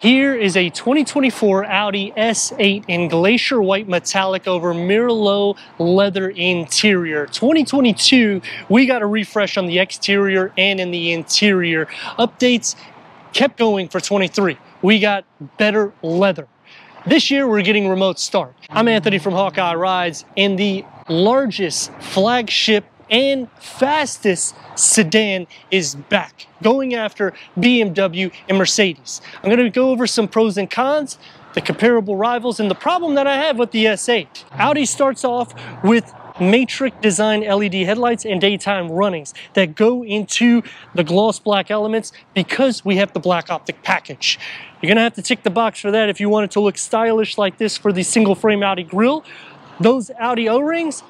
Here is a 2024 Audi S8 in glacier white metallic over Merlot leather interior. 2022, we got a refresh on the exterior and in the interior. Updates kept going for 23. We got better leather. This year, we're getting remote start. I'm Anthony from Hawkeye Rides, and the largest flagship and fastest sedan is back, going after BMW and Mercedes. I'm going to go over some pros and cons, the comparable rivals, and the problem that I have with the S8. Audi starts off with matrix design LED headlights and daytime runnings that go into the gloss black elements because we have the black optic package. You're gonna have to tick the box for that if you want it to look stylish like this for the single frame Audi grille. Those Audi O-rings,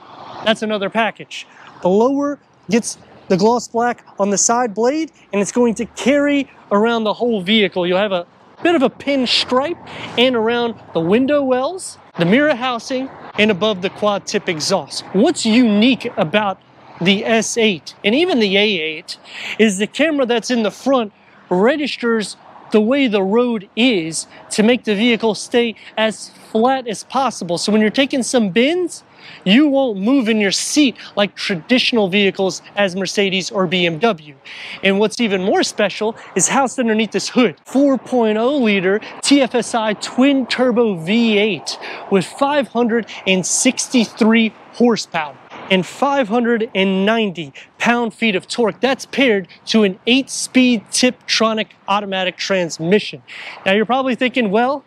that's another package. The lower gets the gloss black on the side blade and it's going to carry around the whole vehicle. You'll have a bit of a pin stripe and around the window wells, the mirror housing, and above the quad tip exhaust. What's unique about the S8 and even the A8 is the camera that's in the front registers the way the road is to make the vehicle stay as flat as possible. So when you're taking some bends, you won't move in your seat like traditional vehicles as Mercedes or BMW. And what's even more special is housed underneath this hood. 4.0 liter TFSI twin turbo V8 with 563 horsepower and 590 pound-feet of torque. That's paired to an 8-speed Tiptronic automatic transmission. Now you're probably thinking, well,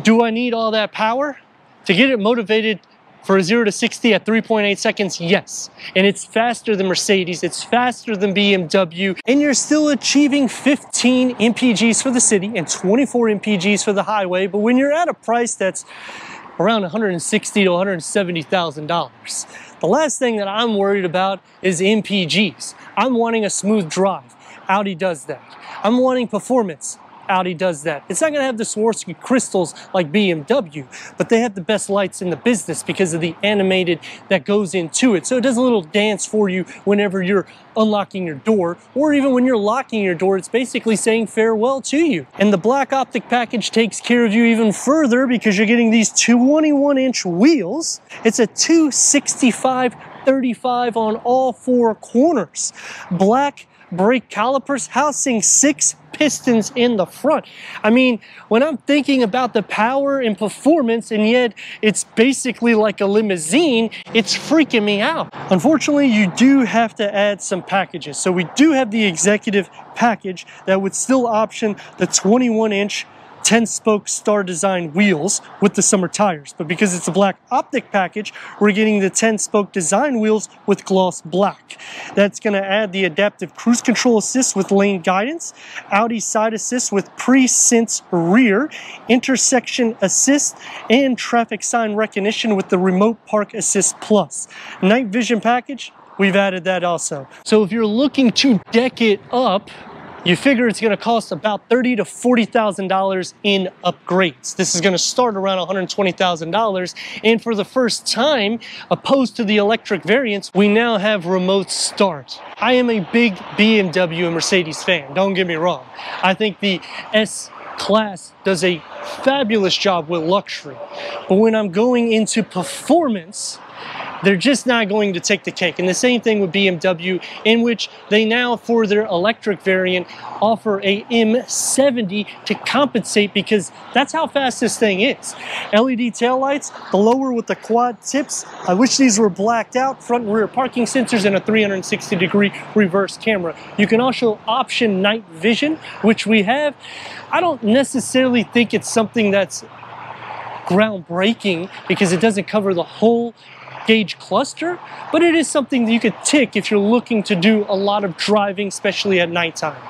do I need all that power? To get it motivated for a 0 to 60 at 3.8 seconds, yes. And it's faster than Mercedes, it's faster than BMW, and you're still achieving 15 MPGs for the city and 24 MPGs for the highway, but when you're at a price that's around 160 to 170,000 dollars. The last thing that I'm worried about is MPGs. I'm wanting a smooth drive. Audi does that. I'm wanting performance. Audi does that. It's not going to have the Swarovski crystals like BMW, but they have the best lights in the business because of the animated that goes into it. So it does a little dance for you whenever you're unlocking your door, or even when you're locking your door, it's basically saying farewell to you. And the black optic package takes care of you even further because you're getting these 21 inch wheels. It's a 265 35 on all four corners. Black brake calipers housing six pistons in the front. I mean, when I'm thinking about the power and performance, and yet it's basically like a limousine, it's freaking me out. Unfortunately, you do have to add some packages. So we do have the executive package that would still option the 21 inch 10 spoke star design wheels with the summer tires. But because it's a black optic package, we're getting the 10 spoke design wheels with gloss black. That's going to add the adaptive cruise control assist with lane guidance, Audi side assist with pre-sense rear, intersection assist, and traffic sign recognition with the remote park assist plus. Night vision package, we've added that also. So if you're looking to deck it up, you figure it's going to cost about thirty to forty thousand dollars in upgrades. This is going to start around one hundred twenty thousand dollars, and for the first time, opposed to the electric variants, we now have remote start. I am a big BMW and Mercedes fan. Don't get me wrong. I think the S class does a fabulous job with luxury, but when I'm going into performance they're just not going to take the cake. And the same thing with BMW, in which they now, for their electric variant, offer a M70 to compensate because that's how fast this thing is. LED taillights, the lower with the quad tips. I wish these were blacked out, front and rear parking sensors, and a 360 degree reverse camera. You can also option night vision, which we have. I don't necessarily think it's something that's groundbreaking because it doesn't cover the whole gauge cluster, but it is something that you could tick if you're looking to do a lot of driving, especially at nighttime.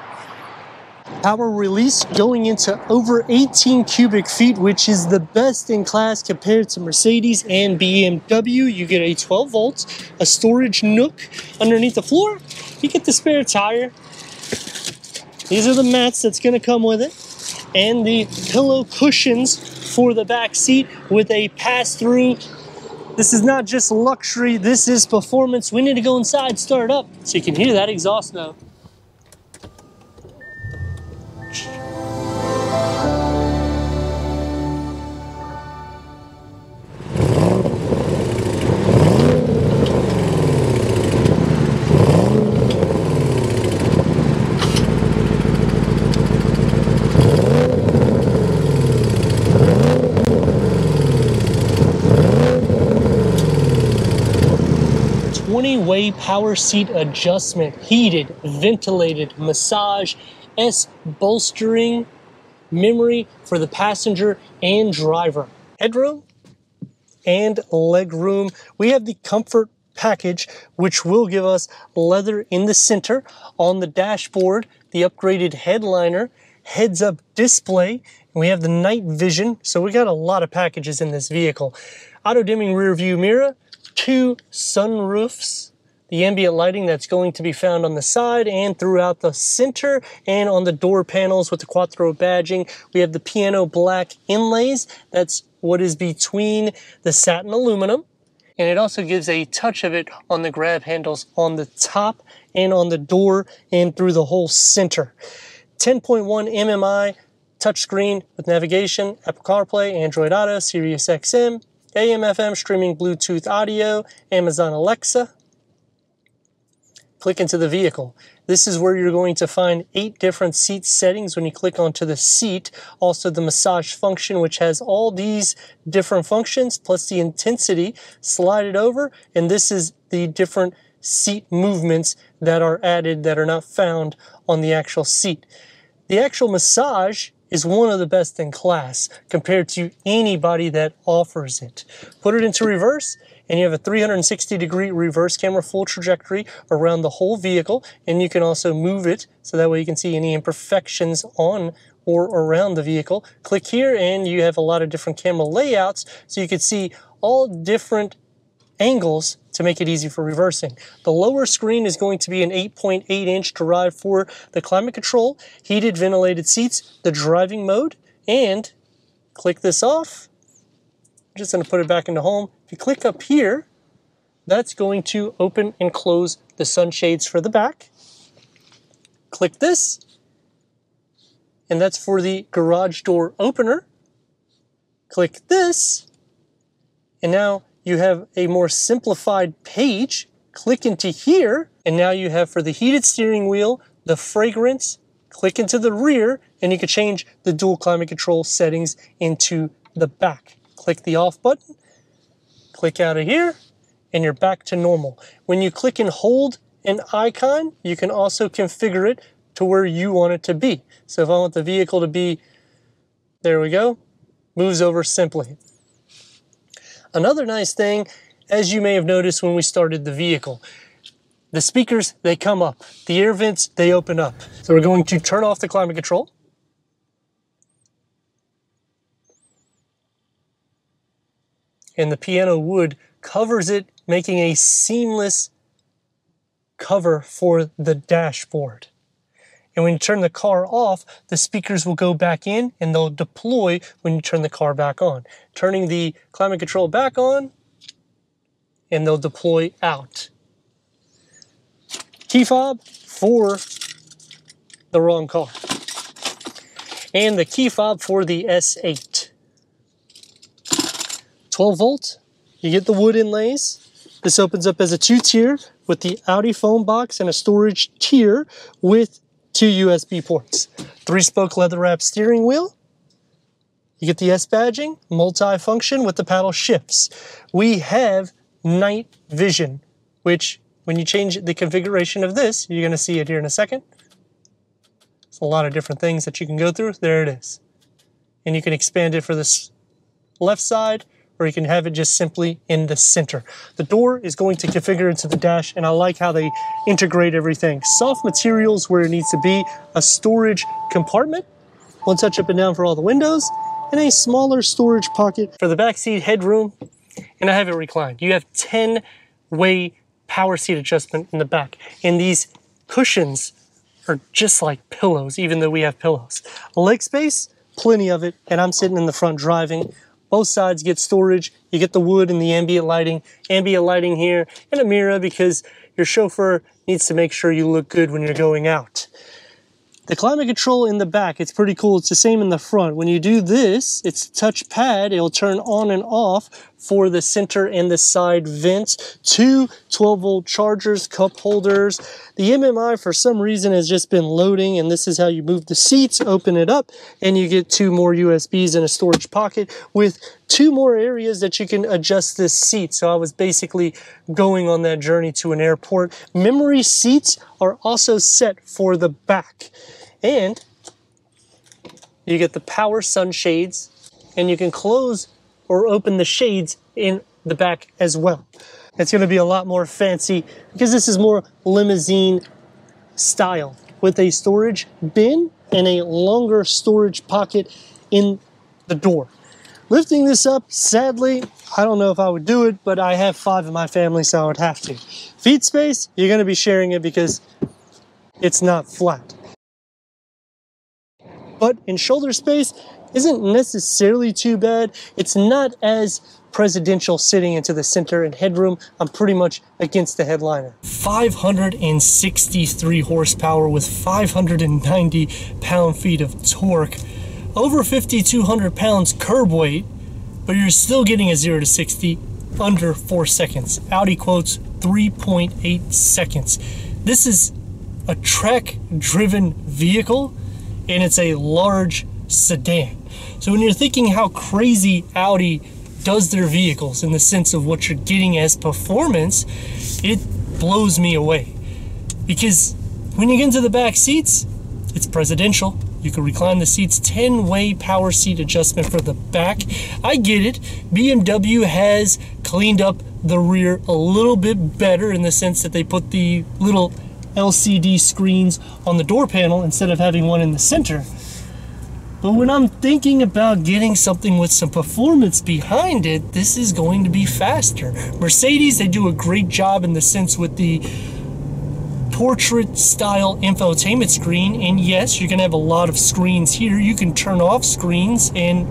Power release going into over 18 cubic feet, which is the best in class compared to Mercedes and BMW. You get a 12 volts, a storage nook underneath the floor. You get the spare tire. These are the mats that's going to come with it. And the pillow cushions for the back seat with a pass-through this is not just luxury, this is performance. We need to go inside, start up, so you can hear that exhaust note. Way power seat adjustment, heated, ventilated, massage, S bolstering, memory for the passenger and driver. Headroom and leg room. We have the comfort package, which will give us leather in the center on the dashboard, the upgraded headliner, heads up display. We have the night vision. So we got a lot of packages in this vehicle. Auto dimming rear view mirror, two sunroofs, the ambient lighting that's going to be found on the side and throughout the center and on the door panels with the Quattro badging. We have the piano black inlays. That's what is between the satin aluminum. And it also gives a touch of it on the grab handles on the top and on the door and through the whole center. 10.1 MMI touchscreen with navigation, Apple CarPlay, Android Auto, Sirius XM, AM FM streaming Bluetooth audio, Amazon Alexa. Click into the vehicle. This is where you're going to find eight different seat settings when you click onto the seat. Also the massage function, which has all these different functions, plus the intensity. Slide it over, and this is the different seat movements that are added that are not found on the actual seat. The actual massage is one of the best in class compared to anybody that offers it. Put it into reverse and you have a 360 degree reverse camera full trajectory around the whole vehicle and you can also move it so that way you can see any imperfections on or around the vehicle. Click here and you have a lot of different camera layouts so you can see all different angles to make it easy for reversing. The lower screen is going to be an 8.8 inch drive for the climate control, heated ventilated seats, the driving mode, and click this off I'm just going to put it back into home. If you click up here, that's going to open and close the sunshades for the back. Click this, and that's for the garage door opener. Click this, and now you have a more simplified page. Click into here, and now you have for the heated steering wheel, the fragrance, click into the rear, and you can change the dual climate control settings into the back click the off button, click out of here, and you're back to normal. When you click and hold an icon, you can also configure it to where you want it to be. So if I want the vehicle to be, there we go, moves over simply. Another nice thing, as you may have noticed when we started the vehicle, the speakers, they come up. The air vents, they open up. So we're going to turn off the climate control. and the piano wood covers it, making a seamless cover for the dashboard. And when you turn the car off, the speakers will go back in and they'll deploy when you turn the car back on. Turning the climate control back on, and they'll deploy out. Key fob for the wrong car. And the key fob for the S8. 12 volt. You get the wood inlays. This opens up as a two tier with the Audi phone box and a storage tier with two USB ports. Three spoke leather wrap steering wheel. You get the S badging, multi-function with the paddle shifts. We have night vision, which when you change the configuration of this, you're gonna see it here in a second. It's a lot of different things that you can go through. There it is. And you can expand it for this left side or you can have it just simply in the center. The door is going to configure into the dash and I like how they integrate everything. Soft materials where it needs to be, a storage compartment, one touch up and down for all the windows, and a smaller storage pocket for the back seat headroom, and I have it reclined. You have 10 way power seat adjustment in the back, and these cushions are just like pillows, even though we have pillows. Leg space, plenty of it, and I'm sitting in the front driving both sides get storage. You get the wood and the ambient lighting, ambient lighting here, and a mirror because your chauffeur needs to make sure you look good when you're going out. The climate control in the back, it's pretty cool. It's the same in the front. When you do this, it's touch pad. It'll turn on and off for the center and the side vents, two 12 volt chargers, cup holders. The MMI for some reason has just been loading and this is how you move the seats, open it up and you get two more USBs and a storage pocket with two more areas that you can adjust this seat. So I was basically going on that journey to an airport. Memory seats are also set for the back and you get the power sunshades and you can close or open the shades in the back as well. It's going to be a lot more fancy because this is more limousine style with a storage bin and a longer storage pocket in the door. Lifting this up, sadly, I don't know if I would do it, but I have five in my family, so I would have to. Feet space, you're going to be sharing it because it's not flat. But in shoulder space, isn't necessarily too bad. It's not as presidential sitting into the center and headroom. I'm pretty much against the headliner. 563 horsepower with 590 pound-feet of torque. Over 5,200 pounds curb weight, but you're still getting a 0 to 60 under 4 seconds. Audi quotes 3.8 seconds. This is a track-driven vehicle, and it's a large sedan. So when you're thinking how crazy Audi does their vehicles in the sense of what you're getting as performance, it blows me away. Because when you get into the back seats, it's presidential. You can recline the seats 10 way power seat adjustment for the back. I get it. BMW has cleaned up the rear a little bit better in the sense that they put the little LCD screens on the door panel instead of having one in the center. But when I'm thinking about getting something with some performance behind it, this is going to be faster. Mercedes, they do a great job in the sense with the portrait style infotainment screen. And yes, you're going to have a lot of screens here. You can turn off screens and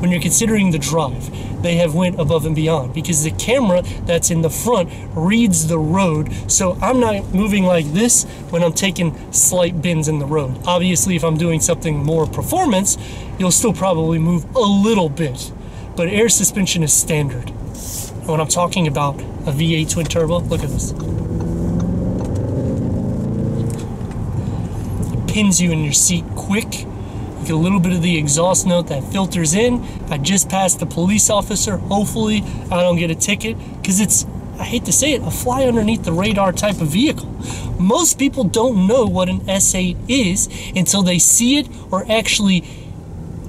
when you're considering the drive they have went above and beyond. Because the camera that's in the front reads the road. So I'm not moving like this when I'm taking slight bends in the road. Obviously if I'm doing something more performance you'll still probably move a little bit. But air suspension is standard. When I'm talking about a V8 twin turbo look at this. Pins you in your seat quick get a little bit of the exhaust note that filters in. I just passed the police officer. Hopefully I don't get a ticket because it's, I hate to say it, a fly underneath the radar type of vehicle. Most people don't know what an S8 is until they see it or actually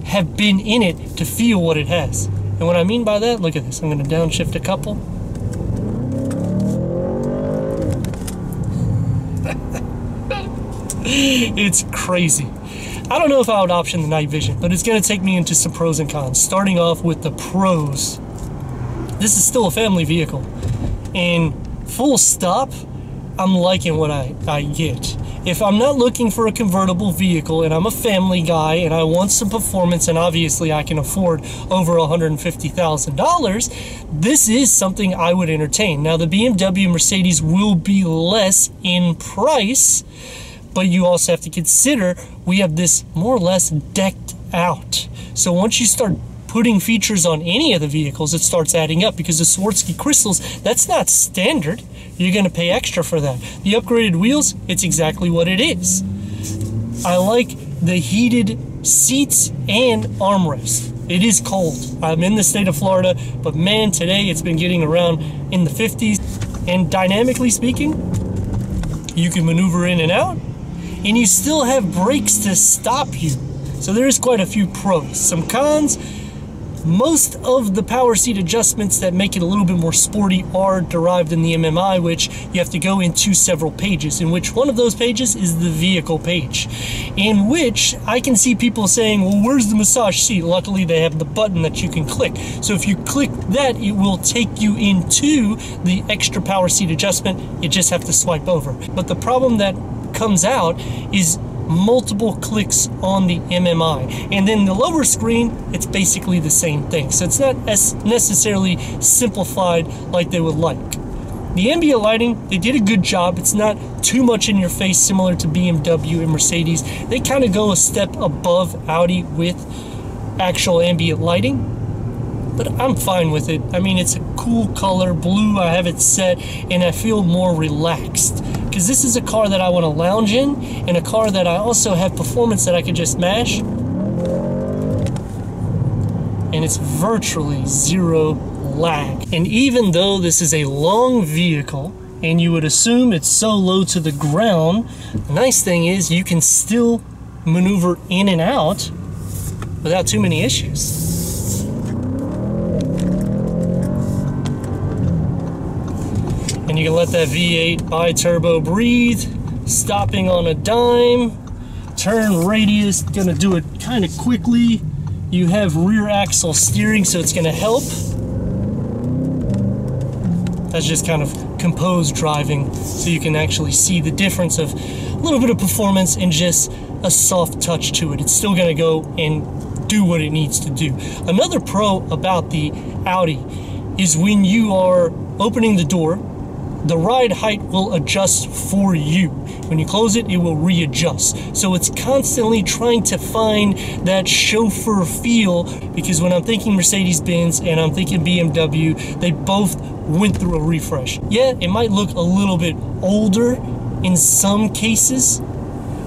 have been in it to feel what it has. And what I mean by that, look at this. I'm going to downshift a couple. it's crazy. I don't know if I would option the night vision, but it's going to take me into some pros and cons. Starting off with the pros. This is still a family vehicle. And full stop, I'm liking what I, I get. If I'm not looking for a convertible vehicle and I'm a family guy and I want some performance and obviously I can afford over $150,000, this is something I would entertain. Now the BMW Mercedes will be less in price, but you also have to consider we have this more or less decked out. So once you start putting features on any of the vehicles, it starts adding up because the Swarovski crystals, that's not standard. You're going to pay extra for that. The upgraded wheels, it's exactly what it is. I like the heated seats and armrest. It is cold. I'm in the state of Florida, but man, today it's been getting around in the 50s. And dynamically speaking, you can maneuver in and out and you still have brakes to stop you. So there's quite a few pros. Some cons, most of the power seat adjustments that make it a little bit more sporty are derived in the MMI, which you have to go into several pages, in which one of those pages is the vehicle page, in which I can see people saying, well, where's the massage seat? Luckily, they have the button that you can click. So if you click that, it will take you into the extra power seat adjustment. You just have to swipe over. But the problem that comes out is multiple clicks on the MMI. And then the lower screen, it's basically the same thing. So it's not as necessarily simplified like they would like. The ambient lighting, they did a good job. It's not too much in your face, similar to BMW and Mercedes. They kind of go a step above Audi with actual ambient lighting. But I'm fine with it. I mean, it's a cool color, blue. I have it set, and I feel more relaxed because this is a car that I want to lounge in, and a car that I also have performance that I could just mash, and it's virtually zero lag. And even though this is a long vehicle, and you would assume it's so low to the ground, the nice thing is you can still maneuver in and out without too many issues. Let that V8 bi-turbo breathe, stopping on a dime, turn radius, gonna do it kind of quickly. You have rear axle steering, so it's gonna help. That's just kind of composed driving, so you can actually see the difference of a little bit of performance and just a soft touch to it. It's still gonna go and do what it needs to do. Another pro about the Audi is when you are opening the door, the ride height will adjust for you. When you close it, it will readjust. So it's constantly trying to find that chauffeur feel because when I'm thinking Mercedes Benz and I'm thinking BMW, they both went through a refresh. Yeah, it might look a little bit older in some cases,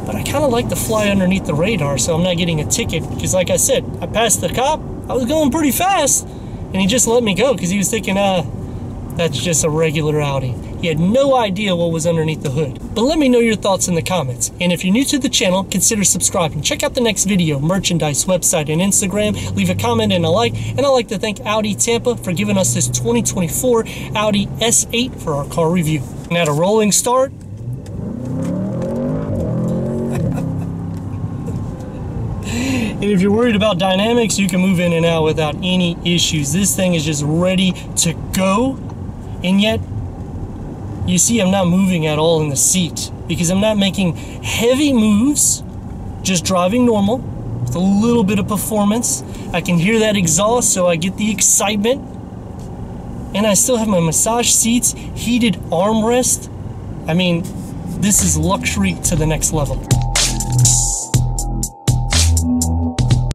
but I kind of like to fly underneath the radar so I'm not getting a ticket because like I said, I passed the cop, I was going pretty fast, and he just let me go because he was thinking, uh, that's just a regular Audi. He had no idea what was underneath the hood. But let me know your thoughts in the comments. And if you're new to the channel, consider subscribing. Check out the next video, merchandise, website, and Instagram. Leave a comment and a like. And I'd like to thank Audi Tampa for giving us this 2024 Audi S8 for our car review. And at a rolling start, And if you're worried about dynamics, you can move in and out without any issues. This thing is just ready to go. And yet, you see I'm not moving at all in the seat because I'm not making heavy moves, just driving normal with a little bit of performance. I can hear that exhaust, so I get the excitement. And I still have my massage seats, heated armrest. I mean, this is luxury to the next level.